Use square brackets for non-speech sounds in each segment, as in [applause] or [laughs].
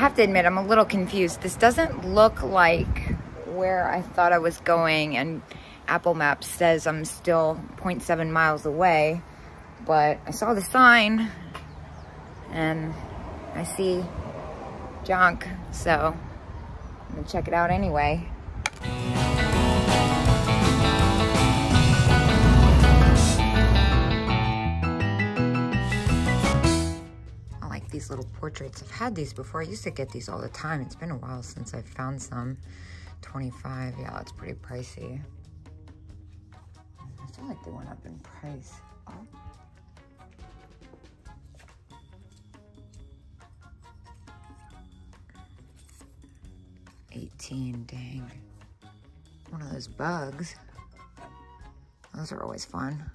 I have to admit, I'm a little confused. This doesn't look like where I thought I was going and Apple Maps says I'm still 0.7 miles away, but I saw the sign and I see junk, so I'm gonna check it out anyway. Portraits. I've had these before. I used to get these all the time. It's been a while since I've found some. 25, yeah, it's pretty pricey. I feel like they went up in price. Oh. Eighteen, dang. One of those bugs. Those are always fun.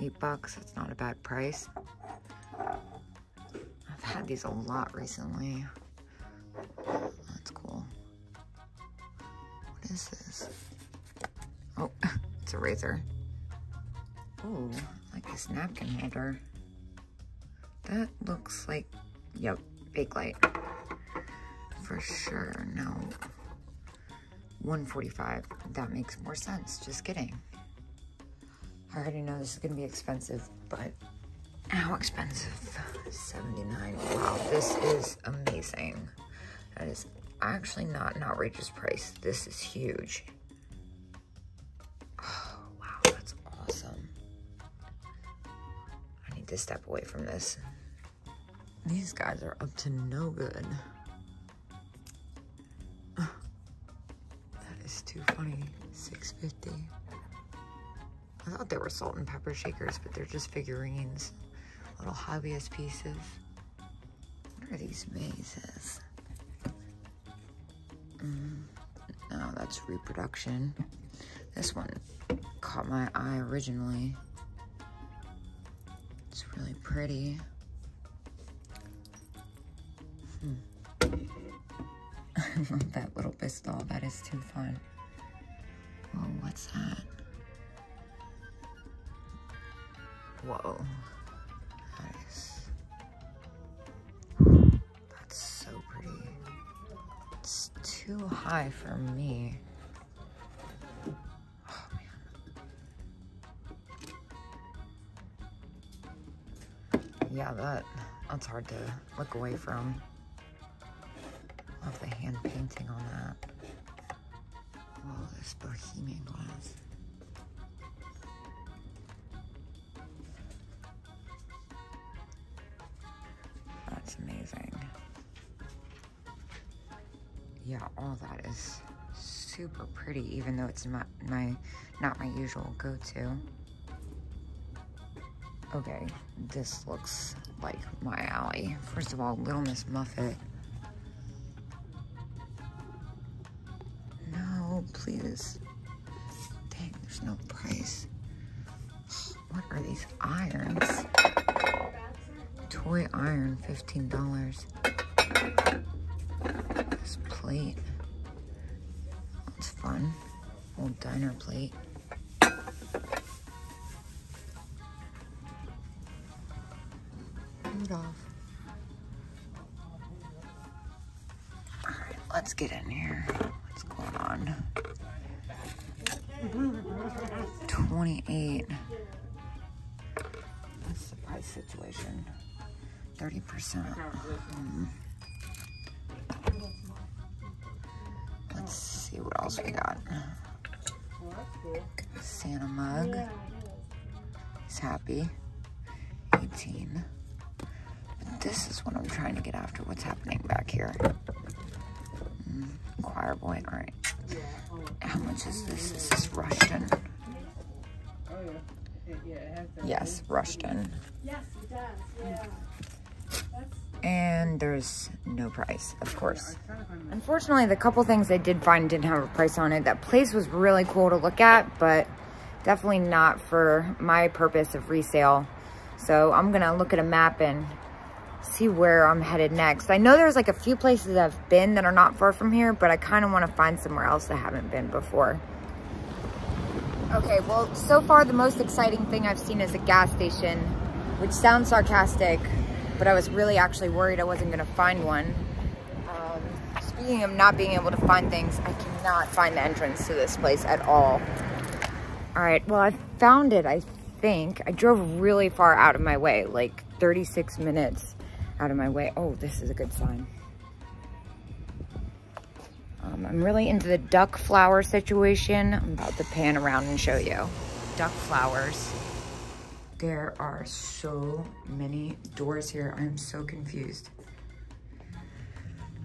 Eight bucks, that's not a bad price. Had these a lot recently. That's cool. What is this? Oh, [laughs] it's a razor. Oh, like this napkin holder. That looks like, yep, Bakelite. For sure, no. 145, that makes more sense, just kidding. I already know this is gonna be expensive, but how expensive? 79, wow, this is amazing. That is actually not an outrageous price. This is huge. Oh, wow, that's awesome. I need to step away from this. These guys are up to no good. That is too funny. 650. I thought they were salt and pepper shakers, but they're just figurines. Little hobbyist pieces. What are these mazes? Mm, no, that's reproduction. This one caught my eye originally. It's really pretty. Hmm. [laughs] I love that little pistol. That is too fun. Whoa, what's that? Whoa. High for me. Oh. Yeah, that that's hard to look away from. Love the hand painting on that. Whoa, this bohemian glass. That's amazing. Yeah, all that is super pretty, even though it's not my not my usual go-to. Okay, this looks like my alley. First of all, Little Miss Muffet. No, please. Dang, there's no price. What are these irons? Toy iron, $15. This plate. It's fun. Old diner plate. Rudolph. Alright, let's get in here. What's going on? 28. What's the price situation? 30%. Hmm. Else we got. Santa mug. He's happy. 18. But this is what I'm trying to get after. What's happening back here? Mm, choir boy. All right. How much is this? Is this Rushton? Yes, Rushton. Yes, it does. Yeah. And there's no price, of course. Unfortunately, the couple things I did find didn't have a price on it. That place was really cool to look at, but definitely not for my purpose of resale. So I'm gonna look at a map and see where I'm headed next. I know there's like a few places I've been that are not far from here, but I kind of want to find somewhere else I haven't been before. Okay, well, so far the most exciting thing I've seen is a gas station, which sounds sarcastic, but I was really actually worried I wasn't gonna find one. Speaking of not being able to find things, I cannot find the entrance to this place at all. All right, well, I found it, I think. I drove really far out of my way, like 36 minutes out of my way. Oh, this is a good sign. Um, I'm really into the duck flower situation. I'm about to pan around and show you. Duck flowers. There are so many doors here. I'm so confused.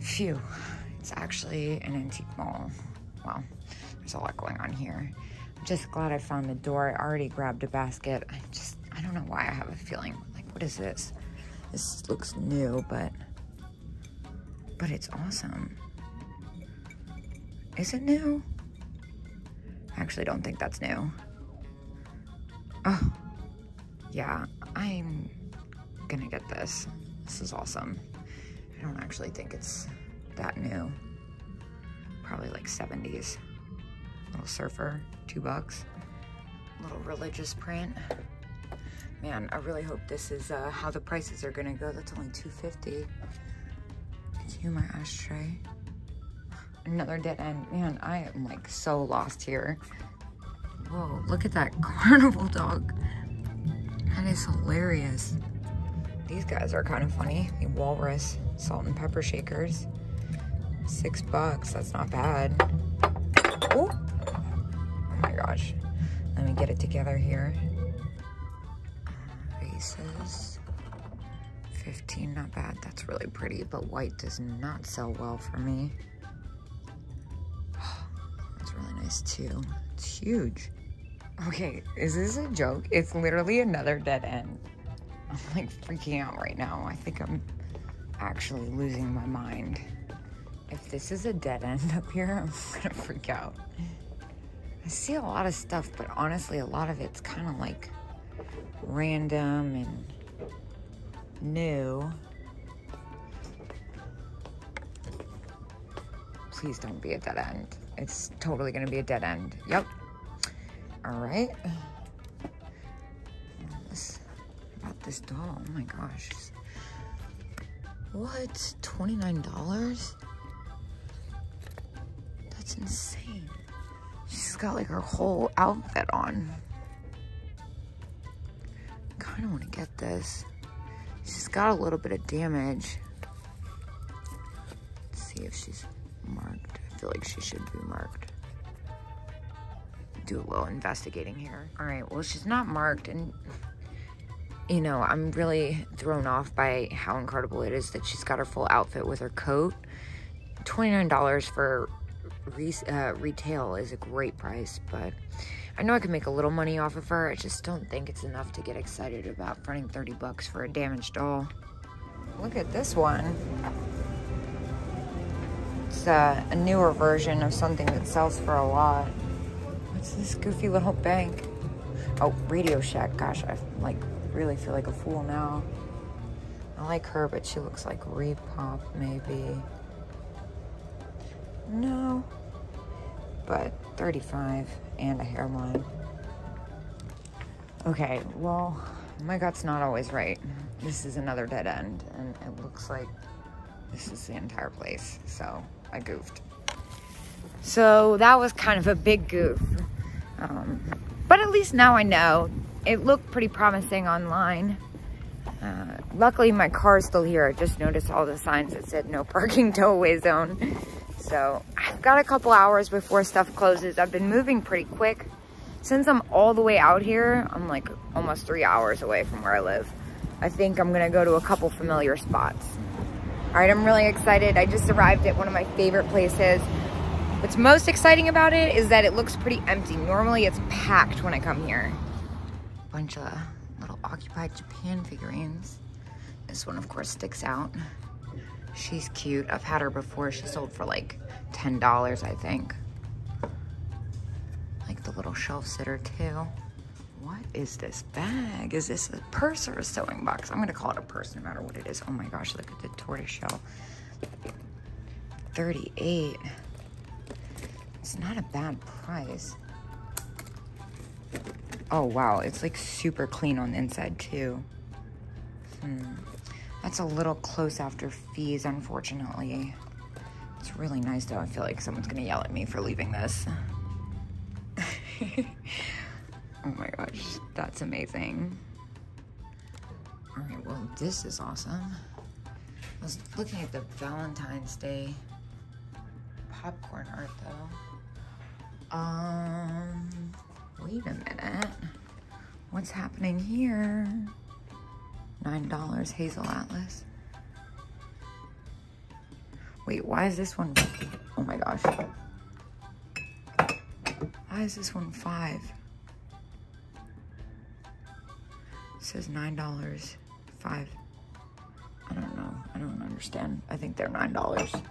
Phew, it's actually an antique mall. Well, there's a lot going on here. I'm just glad I found the door. I already grabbed a basket. I just, I don't know why I have a feeling, like, what is this? This looks new, but, but it's awesome. Is it new? I actually don't think that's new. Oh, yeah, I'm gonna get this. This is awesome. I don't actually think it's that new. Probably like 70s. Little surfer, two bucks. Little religious print. Man, I really hope this is uh, how the prices are gonna go. That's only 250. Cue my ashtray. Another dead end. Man, I am like so lost here. Whoa, look at that [laughs] carnival dog. That is hilarious. These guys are kind of funny. The walrus salt and pepper shakers. Six bucks, that's not bad. Oh, oh my gosh. Let me get it together here. Uh, Vases. 15, not bad. That's really pretty, but white does not sell well for me. Oh, that's really nice too. It's huge. Okay, is this a joke? It's literally another dead end. I'm like freaking out right now. I think I'm actually losing my mind. If this is a dead end [laughs] up here, I'm gonna freak out. I see a lot of stuff, but honestly, a lot of it's kind of like random and new. Please don't be a dead end. It's totally gonna be a dead end. Yep. All right. About this doll, oh my gosh. What, $29? Insane. She's got like her whole outfit on. I Kind of want to get this. She's got a little bit of damage. Let's see if she's marked. I feel like she should be marked. Do a little investigating here. All right, well, she's not marked and you know, I'm really thrown off by how incredible it is that she's got her full outfit with her coat. $29 for re uh, retail is a great price, but I know I can make a little money off of her. I just don't think it's enough to get excited about fronting 30 bucks for a damaged doll. Look at this one. It's uh, a newer version of something that sells for a lot. What's this goofy little bank? Oh, Radio Shack. Gosh, I like really feel like a fool now. I like her, but she looks like Repop, maybe. But 35 and a hairline. Okay, well, my gut's not always right. This is another dead end, and it looks like this is the entire place, so I goofed. So that was kind of a big goof. Um, but at least now I know it looked pretty promising online. Uh, luckily, my car is still here. I just noticed all the signs that said no parking [laughs] towaway zone. So I've got a couple hours before stuff closes. I've been moving pretty quick. Since I'm all the way out here, I'm like almost three hours away from where I live. I think I'm gonna go to a couple familiar spots. All right, I'm really excited. I just arrived at one of my favorite places. What's most exciting about it is that it looks pretty empty. Normally it's packed when I come here bunch of little Occupied Japan figurines. This one, of course, sticks out. She's cute. I've had her before. She sold for like $10, I think. Like the little shelf sitter, too. What is this bag? Is this a purse or a sewing box? I'm to call it a purse no matter what it is. Oh my gosh, look at the tortoise shell. 38 It's not a bad price. Oh, wow. It's like super clean on the inside too. Hmm. That's a little close after fees, unfortunately. It's really nice though. I feel like someone's gonna yell at me for leaving this. [laughs] oh my gosh, that's amazing. All right, well, this is awesome. I was looking at the Valentine's Day popcorn art though. Um, wait a minute. What's happening here? $9 Hazel Atlas. Wait, why is this one? Oh my gosh. Why is this one five? Says $9, five. I don't know. I don't understand. I think they're $9.